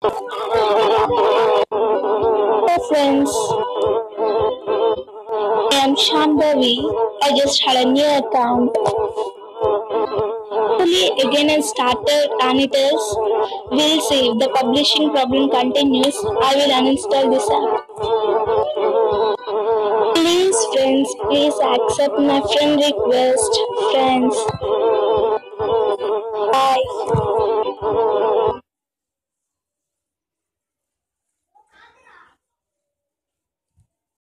Friends, I am Shambhavi. I just had a new account. Hopefully again I started and it is. We'll see if the publishing problem continues. I will uninstall this app. Please friends, please accept my friend request. Friends. Bye.